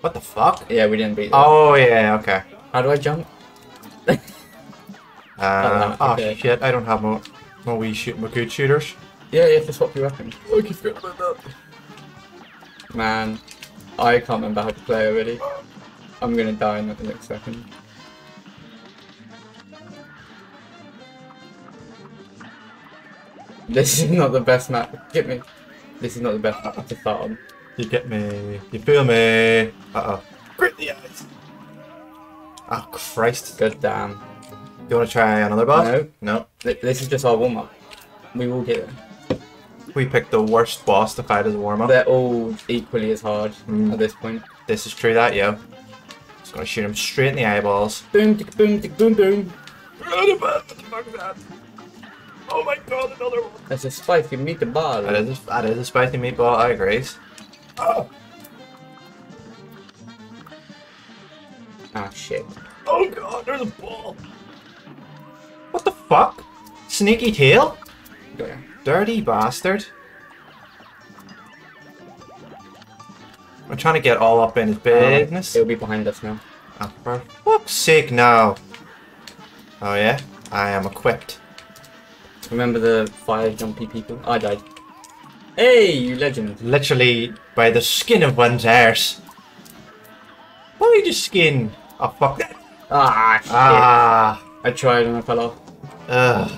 What the fuck? Yeah, we didn't beat them. Oh yeah, okay. How do I jump? Uh, Oh, oh okay. shit, I don't have more, more wee shoot, more good shooters. Yeah, you have to swap your weapons. I keep forgetting about that. Man, I can't remember how to play already. I'm gonna die in the next second. This is not the best map. Get me. This is not the best map to start on. You get me, you feel me. Uh oh. Grit the eyes. Oh Christ. God damn. Do you want to try another boss? No. No. This is just our warm up. We will get it. We picked the worst boss to fight as a warm up. They're all equally as hard Mm. at this point. This is true, that yo. Just gonna shoot him straight in the eyeballs. Boom, tick, boom, tick, boom, boom. Oh my god, another one. That's a spicy meatball. That is a, that is a spicy meatball, I agree. Oh, Ah, shit. oh god, there's a ball. What the fuck? Sneaky tail? Got ya. Dirty bastard. I'm trying to get all up in his business. It'll be behind us now. Oh, for fuck's sake, no. Oh yeah? I am equipped. Remember the fire jumpy people? I died. Hey, you legend. Literally by the skin of one's arse. Why the skin? Oh fuck. that. Ah, shit. Ah. I tried and I fell off. Ugh.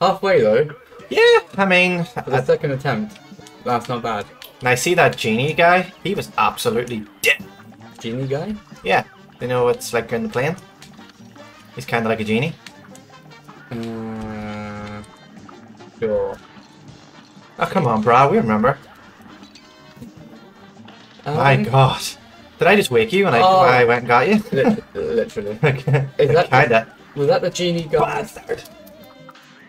Halfway though. Yeah, I mean, For the I, second attempt. That's not bad. and I see that genie guy. He was absolutely dead. Genie guy? Yeah, you know what's like in the plane? He's kind of like a genie. Uh, sure. Oh come on, brah, we remember. My Um, God, did I just wake you when I, Oh. I went and got you? li- literally. Is that- kinda? Was that the genie guy? Bastard.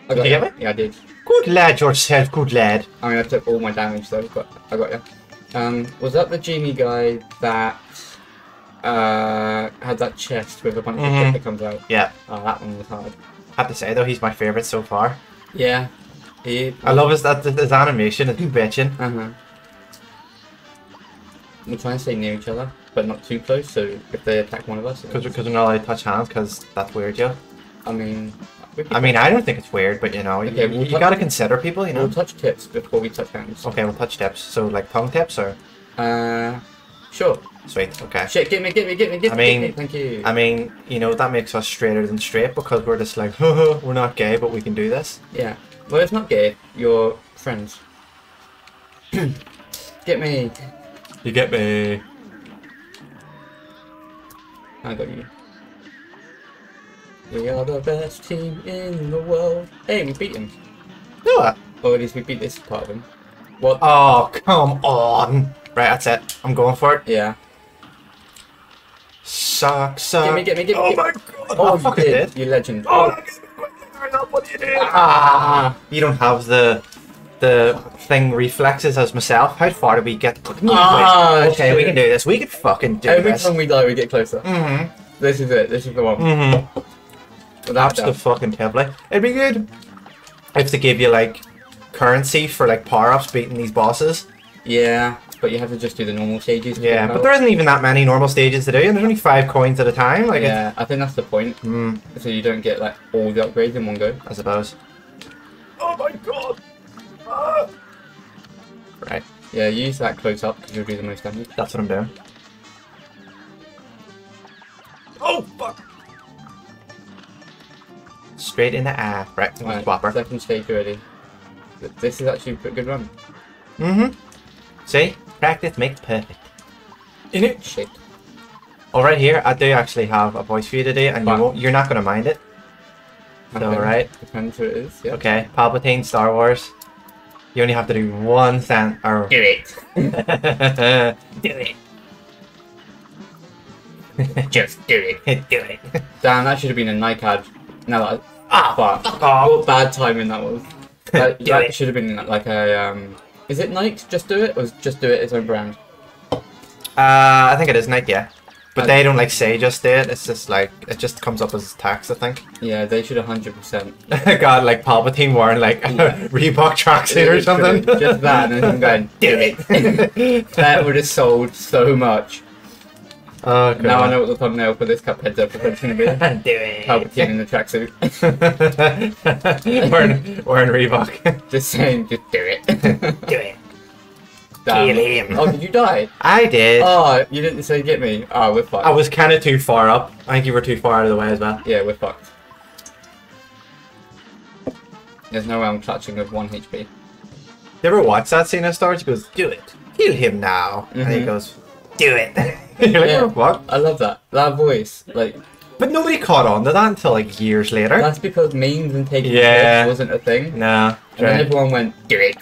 I got Did you get Yeah, I did. Good lad yourself, good lad. I mean, I took all my damage though, but I got you. Um, was that the genie guy that uh had that chest with a bunch Mhm. of shit that comes out? Yeah, Oh, that one was hard. have to say though, he's my favorite so far. Yeah. I love his that his animation. It's bitching. Uh huh. We're trying to stay near each other, but not too close. So if they attack one of us, Because because we're not allowed to touch hands, because that's weird, yeah. I mean, I mean, I don't think it's weird, but you know, Okay, you, we'll you gotta consider people, you know. we'll touch tips before we touch hands. Okay, we'll touch tips. So like tongue tips or Uh, sure. sweet. Okay. Shit, get me, get me, get me, get I mean- me. thank you. I mean, you know, that makes us straighter than straight because we're just like, we're not gay, but we can do this. yeah. Well, it's not gay. You're friends. get me. You get me? I got you. We are the best team in the world. Hey, we beat him. Do it. Or at least we beat this part of him. What? Oh, come on. Right, that's it. I'm going for it. yeah. Suck, suck. Get me, get me, get me. Oh get me. Oh my god. Oh, I you fucking did. did. You legend. Oh, no, What are you doing? Ah. You don't have the the thing reflexes as myself. How far do we get? Ah, okay, we can do this. We can fucking do Every this. time we die, we get closer. Mm-hmm. This is it. This is the one. Mm-hmm. Without the fucking tablet. It'd be good if they give you like currency for like power ups beating these bosses. Yeah, but you have to just do the normal stages. Yeah, but there isn't even that many normal stages to do, and there's only five coins at a time. Like, yeah, I think that's the point. mm, So you don't get like all the upgrades in one go. I suppose. Oh my god! Ah. Right, Yeah, use that close up because you'll do the most damage. that's what I'm doing. Oh fuck! Straight in the eye. Right, Right, swapper. second stage already. This is actually a pretty good run. Mm-hmm. See, practice makes perfect. In it? Shit. All right, here I do actually have a voice for you today, and you won't, you're not gonna mind it. So, right. Depends who it is. Yeah. Okay, Palpatine, Star Wars. You only have to do one cent or. Do it. do it. Just do it. do it. Damn, that should have been a Nike ad. No, that. Ah, Fuck. fuck off. What bad timing that was. That, Do that it. should have been like a. um... Is it Nike? Just do it, or just do it its own brand? Uh, I think it is Nike. yeah. But they don't like say just do it. It's just like it just comes up as tax. I think. Yeah, they should 100%. God, like Palpatine wearing like a Reebok tracksuit or something. Just that, and then going, do it. that would have sold so much. Oh god. Now I know what the thumbnail for this Cuphead's episode is going to be. Do it. Palpatine in the tracksuit. wearing, wearing Reebok. Just saying, just do it. Do it. Damn. Kill him. Oh, did you die? I did. Oh, you didn't say get me. Oh, we're fucked. I was kind of too far up. I think you were too far out of the way as well. Yeah, we're fucked. There's no way I'm clutching with 1 HP. You ever watch that scene at Star? He goes, "Do it, kill him now," and he Mhm. goes, "Do it." You're like, Yeah. "Oh, what? I love that. That voice. Like, But nobody caught on to that until like years later. that's because memes and taking Yeah. yeah. wasn't a thing. no. And then right. everyone went, do it.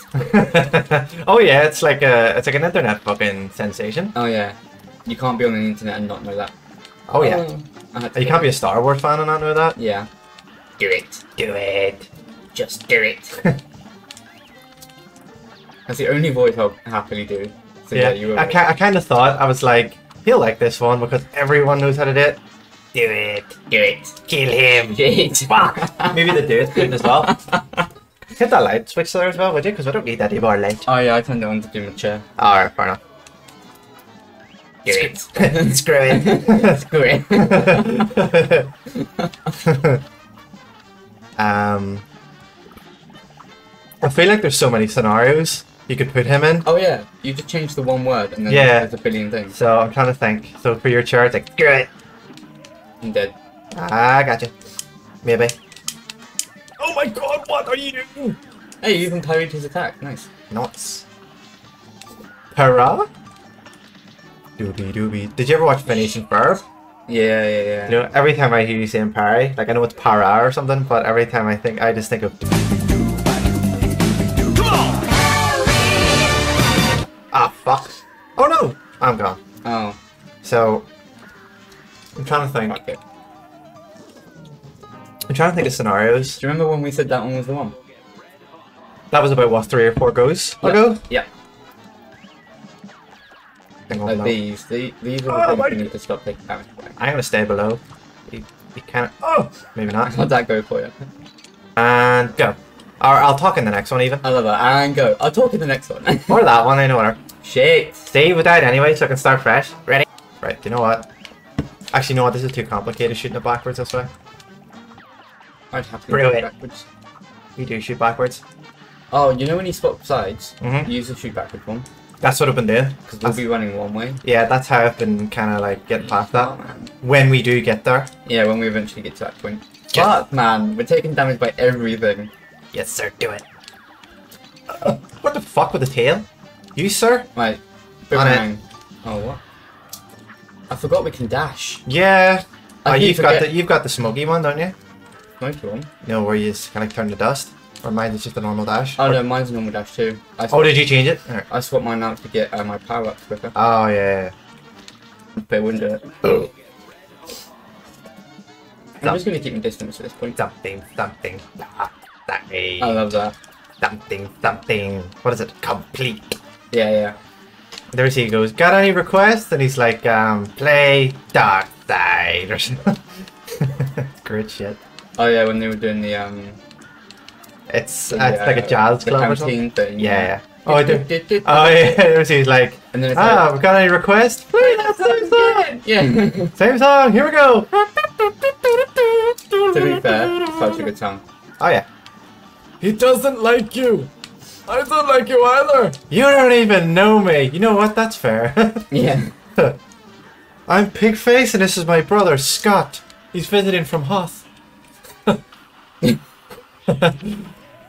oh yeah, it's like a it's like an internet fucking sensation. Oh, yeah. You can't be on the internet and not know that. Oh yeah, oh, I you can't be a Star Wars fan and not know that. Yeah. Do it. Do it. Just do it. That's the only voice I'll happily do. Yeah, yeah, you were I, I kind of thought I was like, he'll like this one because everyone knows how to do it. Do it. do it. Kill him. Do it. Fuck. Maybe the do it button as well. Hit that light switch there as well, would you? Because I don't need that anymore light. Oh yeah, I turned it on to do my chair. Alright, fair enough. Do it. Screw it. Screw it. um, I feel like there's so many scenarios you could put him in. oh yeah, you just change the one word and then Yeah. there's a billion things. So I'm trying to think. So for your chair, it's like, screw it. I'm dead. Ah, gotcha. Maybe. Oh my god, what are you doing? Hey, you even parried his attack. Nice. Nuts. Para? Doobie doobie. Did you ever watch Phineas and Ferb? Yeah, yeah, yeah. You know, every time I hear you saying parry, like I know it's para or something, but every time I think, I just think of. Fuck. Oh no! I'm gone. Oh, So, I'm trying to think. it. I'm trying to think of scenarios. Do you remember when we said that one was the one? That was about what three or four goes Yeah. ago. Yeah. Like know. Uh, these. The, these Oh, are the my things we need to stop taking damage away. I'm gonna stay below. You, you can't. Oh, maybe not. How'd that go for you? And go. Or I'll talk in the next one even. I love that. And go. I'll talk in the next one. Or that one. I know whatever. Shit. See, we died anyway, so I can start fresh. Ready? Right. You know what? Actually, you know what? This is too complicated. Shooting it backwards this way. I'd have to go backwards. You do shoot backwards. Oh, you know when you swap sides, Mhm. use the shoot backward one That's what I've been doing. because we'll be running one way. Yeah, that's how I've been kind of like getting past that. Oh. When we do get there. Yeah, when we eventually get to that point. Yeah. But man, we're taking damage by everything. Yes, sir. Do it. Uh, what the fuck with the tail? You, sir? It. boomerang. Oh what? I forgot we can dash. Yeah. Oh, you've got the you've got the smoggy one, don't you? Smoky one. Know where you just kind of turn to dust. Or mine is just a normal dash. Oh Or- no, mine's a normal dash too. I Oh, did you change it? Alright. I swapped mine out to get uh, my power ups quicker, Oh yeah. but it wouldn't do it. Oh. I'm just gonna keep my distance at this point. Something, something, ah, that way. I love that. Something, something. What is it? Complete. Yeah, yeah. There's he goes. Got any requests? And he's like, um, play Dark Side or something. Great shit. Oh yeah, when they were doing the um, It's the, uh, it's like a uh, jazz club or something. thing. Yeah. yeah. Oh, I did. did. Oh yeah. There's he's like, And then it's ah, like, we got any requests? Play that same song. yeah. Same song. Here we go. to be fair, such a good song. Oh yeah. He doesn't like you. I don't like you either. You don't even know me. You know what? That's fair. Yeah. I'm Pigface, and this is my brother Scott. He's visiting from Hoth.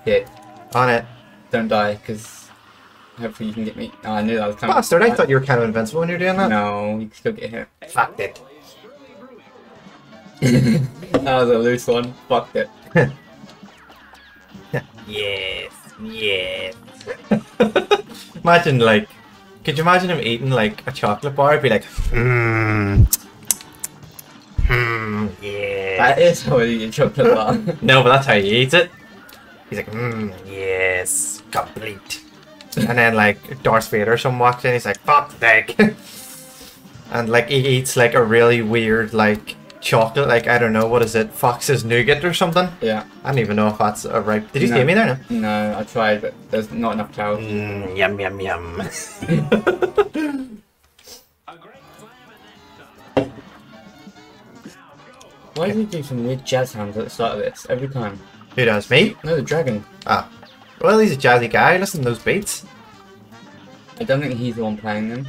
Yeah. On it. Don't die, because hopefully you can get me. Oh, I knew that was coming. Bastard, I thought you were kind of invincible when you were doing that. No, you can still get hit. Fucked it. that was a loose one. Fucked it. Yes, yes. imagine, like, could you imagine him eating, like, a chocolate bar? It'd be like, hmm, hmm, yeah. That is how you get chocolate bar. No, but that's how he eats it. He's like, hmm, yes, complete. and then, like, Darth Vader, some walks in, he's like, fuck sake. and like he eats like a really weird like chocolate, like I don't know what is it, Fox's nougat or something. Yeah. I don't even know if that's a right. Did you No. see me there? No? No, I tried, but there's not enough cloud. Mm, yum yum yum. Why do you do some weird jazz hands at the start of this every time? Who does me? No, the dragon. Ah, well he's a jazzy guy. Listen to those beats. I don't think he's the one playing them.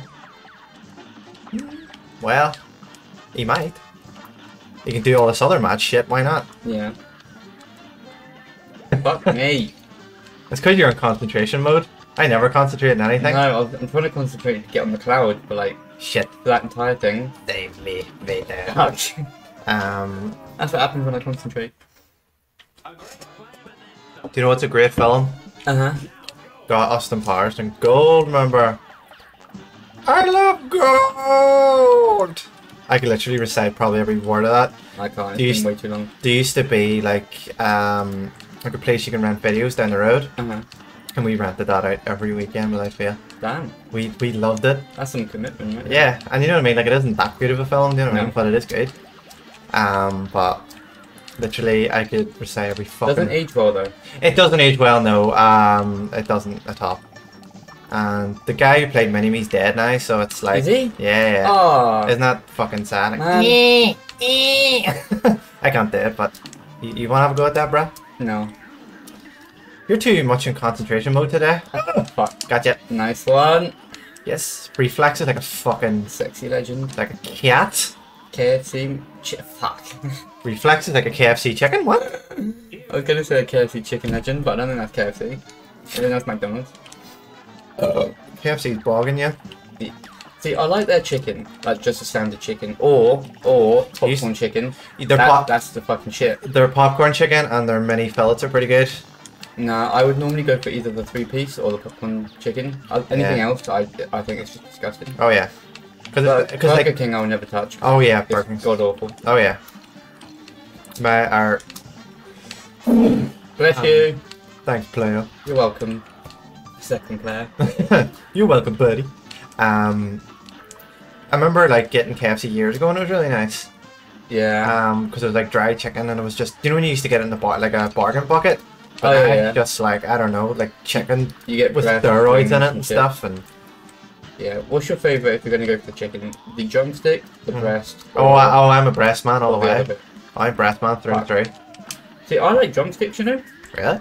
Well, he might. He can do all this other mad shit. Why not? Yeah. Fuck me. It's because you're in concentration mode. I never concentrate on anything. No, I'm trying to concentrate to get on the cloud but like Shit. that entire thing. Save me, Vader. Ouch. Um, That's what happens when I concentrate. do you know what's a great film? Uh huh. Got Austin Powers in Goldmember? I love gold! I could literally recite probably every word of that. I can't. Do you It's been way too long. There used to be like um like a place you can rent videos down the road, Uh huh. and we rented that out every weekend without fail. Damn. We we loved it. That's some commitment, right? Yeah, and you know what I mean. Like it isn't that good of a film, you know what I No. mean, but it is good. Um, but literally, I could recite every fucking. Doesn't age well though. It doesn't age well, no. Um, it doesn't at all. And the guy who played Mini-Me's dead now, so it's like. Is he? Yeah. Oh. Isn't that fucking sad? Like, I can't do it, but you, you want to have a go at that, bruh? No. You're too much in concentration mode today. Oh, fuck. Gotcha. Nice one. Yes, reflexes like a fucking Sexy legend. like a cat. KFC. Ch- fuck. Reflexes like a KFC chicken. What? I was gonna say a KFC chicken legend, but I don't think that's KFC. I think that's McDonald's. KFC's bogging you. See, I like their chicken, like just a standard chicken, or or popcorn chicken. Their That- pop, that's the fucking shit. their popcorn chicken and their mini fillets are pretty good. Nah, I would normally go for either the three piece or the popcorn chicken. Uh, anything Yeah. else, I I think it's just disgusting. Oh yeah, because Burger like King, I'll never touch. oh yeah, it's Burger King. god awful. Oh yeah. My our Bless Um, you. thanks, player. You're welcome. Second player. You're welcome, buddy. Um, I remember like getting KFC years ago and it was really nice. Yeah. Um, because it was like dry chicken and it was just you know when you used to get it in the bar like a bargain bucket. But Oh, yeah, yeah. just like I don't know, like chicken you get with steroids in it and shit. stuff and Yeah. What's your favorite if you're gonna go for the chicken? The drumstick, the Mhm. breast. oh I, oh I'm a breast man all the way. I'm breast man through and through. See, I like drumsticks, you know. Really?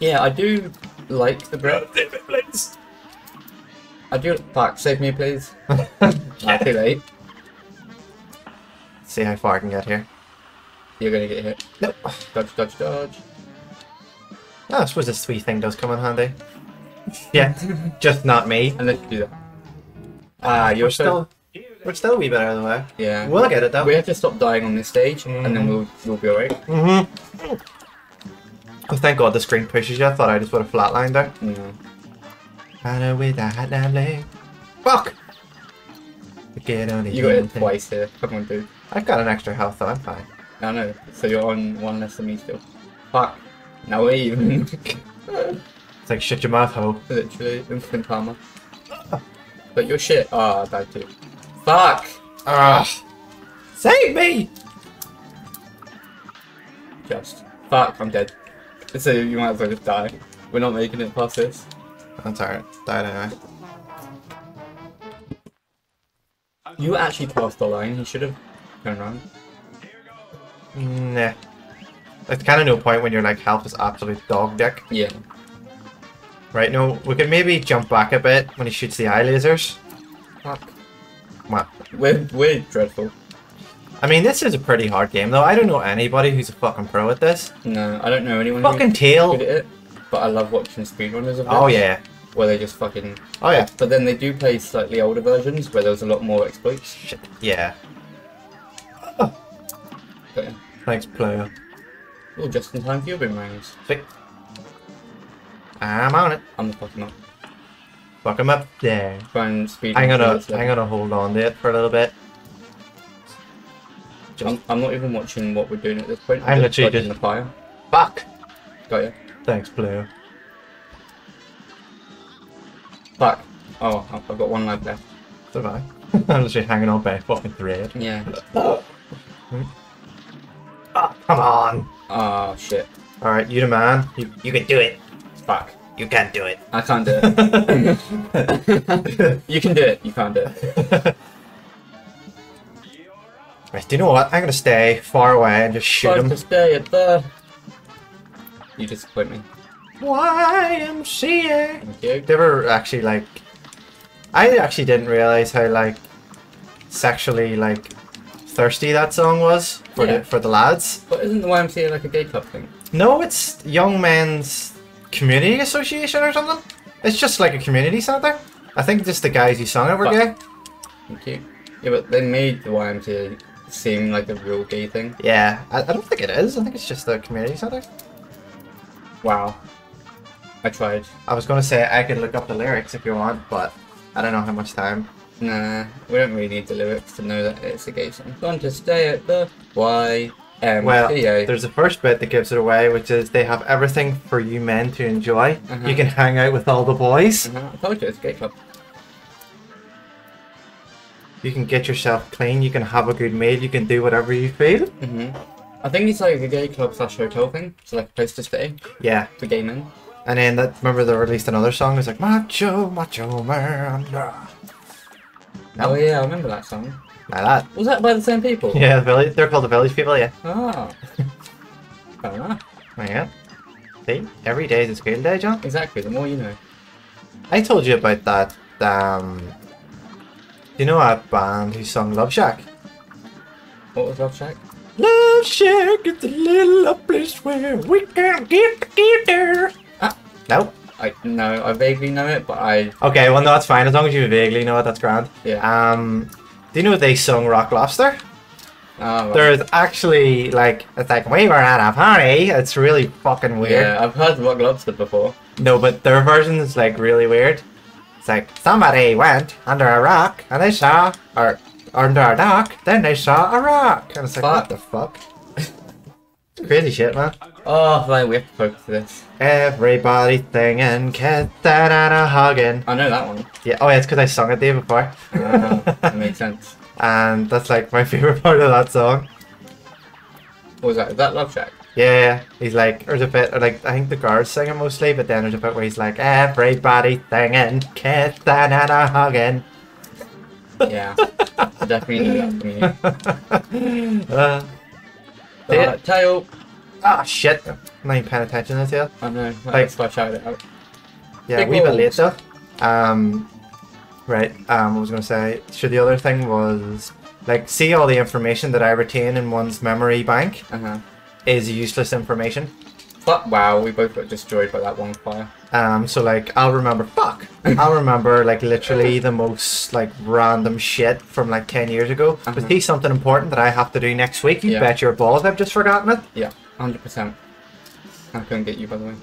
Yeah, I do like the breast. please. I do. Fuck, save me, please. Nah, too late. See how far I can get here. You're gonna get hit. Nope. Dodge, dodge, dodge. Oh, I suppose this sweet thing does come in handy. Yeah, just not me. And let's do that. Ah, you're We're so. still, we're still a wee bit out of the way. Yeah. We'll get it though. We have to stop dying on this stage, and then Mhm. we'll we'll be alright. Mm-hmm. Oh, thank God the screen pushes you. I thought I just would have flatlined there. No. Run away that lovely. Fuck! Get on You got it twice here. Come on, dude. I've got an extra health though, I'm fine. I know. So you're on one less than me still. Fuck. Now we're even. It's like shut your mouth, ho. Literally, instant karma. But you're shit. Ah, I died too. Fuck! Ah! Save me! Just. Fuck, I'm dead. So you might as well just die. We're not making it past this. That's alright. Died anyway. You actually passed the line. He should have turned around. Nah. It's kind of no point when your like health is absolute dog dick. Yeah. Right, no, we can maybe jump back a bit when he shoots the eye lasers. Fuck. What? We're, we're dreadful. I mean, this is a pretty hard game though. I don't know anybody who's a fucking pro at this. No, I don't know anyone Fucking who's tail! good at it. But I love watching speedrunners of Oh yeah. Where they just fucking. Oh yeah. But then they do play slightly older versions where there's a lot more exploits. Shit. Yeah. Oh. Yeah. Thanks, player. Oh, just in time for your boomerangs. Sweet. I'm on it. I'm the fucking up. Fuck him up there. Try and speed. I'm gonna, I'm gonna hold on to it for a little bit. I'm, I'm not even watching what we're doing at this point. I'm just literally just- the fire. Fuck. Got you. Thanks, player. Fuck. Oh, I've got one life left. So have I. I'm literally hanging on a fucking thread. Yeah. Oh, come on. Oh shit. Alright, you the man. You, you can do it. Fuck. You can't do it. I can't do it. you can do it. You can't do it. Right, do you know what? I'm gonna stay far away and just shoot Try him. to stay at the. You disappoint me. YMCA. Thank you. They were actually like, I actually didn't realize how like sexually like thirsty that song was for Yeah. the for the lads. But isn't the YMCA like a gay club thing? No, it's Young Men's Community Association or something. It's just like a community centre. I think just the guys who sung it were Fuck. gay. Thank you. Yeah, but they made the YMCA seem like a real gay thing. Yeah, I, I don't think it is. I think it's just a community centre. Wow. I tried. I was gonna say I could look up the lyrics if you want, but I don't know how much time. Nah, we don't really need the lyrics to know that it's a gay song. To stay at the YMCA. Well, there's the first bit that gives it away, which is they have everything for you men to enjoy. Uh-huh. You can hang out with all the boys. Uh-huh. I told you it's a gay club. You can get yourself clean. You can have a good meal. You can do whatever you feel. hmm I think it's like a gay club slash hotel thing. So like a place to stay Yeah. for gaming. And then that remember they released another song. It's like Macho, Macho Man. No. Oh yeah, I remember that song. Like that. Was that by the same people? Yeah, the village. They're called the Village People. Yeah. Ah. Fair enough. Oh, yeah. See, every day is a school day, John. Exactly. The more you know. I told you about that. Um, you know a band who sung Love Shack? What was Love Shack? Love Shack is a little place where we can get together. Ah. No. I no, I vaguely know it, but I Okay, well, no, that's fine. As long as you vaguely know it, that's grand. yeah. Um, do you know they sung Rock Lobster? Ah, right. There's actually like it's like we were at a party. It's really fucking weird. Yeah, I've heard Rock Lobster before. No, but their version is like really weird. Like somebody went under a rock and they saw or under a dock, then they saw a rock, and it's like what the fuck? Crazy shit, man. Oh, like we have to focus this. Everybody singing, kissing and a hugging. I know that one. Yeah. Oh, yeah, it's because I sung it the day before. Ah, that makes sense. and that's like my favorite part of that song. What was that? Is that Love Shack? Yeah, he's like, there's a bit, or like, I think the guards sing it mostly, but then there's a bit where he's like, everybody singing, kissing and a hugging. Yeah. Definitely that uh, Uh, tail. ah, shit. I'm not even paying attention to this yet. I know. Like- That's why I shouted it out. Yeah, Big a wee bit balls. late though. Um, right, um, I was going to say, sure, the other thing was, like, see all the information that I retain in one's memory bank Uh huh. Is useless information. But wow, we both got destroyed by that one fire. Um, so like I'll remember fuck. I'll remember like literally the most like random shit from like ten years ago. But Uh-huh. see something important that I have to do next week. You Yeah. bet your balls I've just forgotten it. Yeah, hundred percent. I couldn't get you by the way.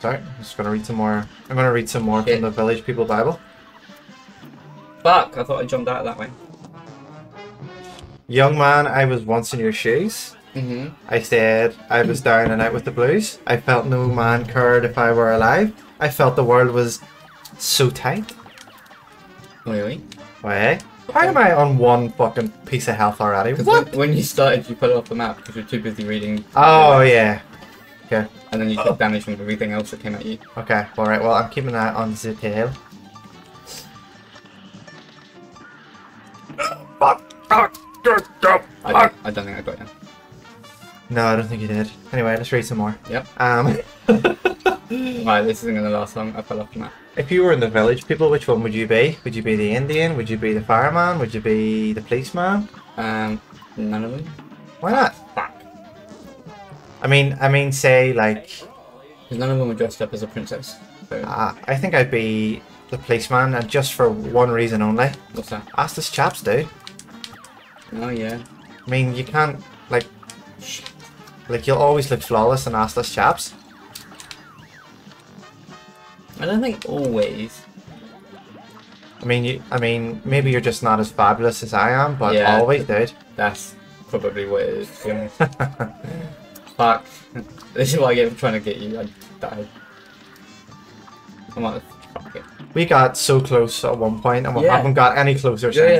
Sorry, I'm just gonna read some more. I'm gonna read some more Shit. from the Village People Bible. Fuck! I thought I jumped out that way. Young man, I was once in your shoes. Mhm. I said I was down and out with the blues. I felt no man cared if I were alive. I felt the world was so tight. Really? Why? Why am I on one fucking piece of health already? Because What? when, when you started, you put it off the map because you're too busy reading. Oh yeah. Okay. And then you took damage from everything else that came at you. Okay. All right. Well, I'm keeping an eye on the tail. I don't, I don't think I got you. No, I don't think you did. Anyway, let's read some more. Yep. Um, Right, this isn't gonna last long. I fell off the map. if you were in the village people, which one would you be? Would you be the Indian? Would you be the fireman? Would you be the policeman? Um, none of them. Why not? Fuck. I mean, I mean, say like, Because none of them were dressed up as a princess. So, uh, I think I'd be the policeman, and just for one reason only. what's that? Ask this chaps, dude. Oh yeah. I mean, you can't like, like you'll always look flawless in assless chaps. I don't think always. I mean, you, I mean, maybe you're just not as fabulous as I am, but Yeah. always, dude. That's probably what it is. Fuck. This is what I get for trying to get you. I died. I'm like, fuck it. We got so close at one point, and we Yeah. haven't got any closer Yeah, since.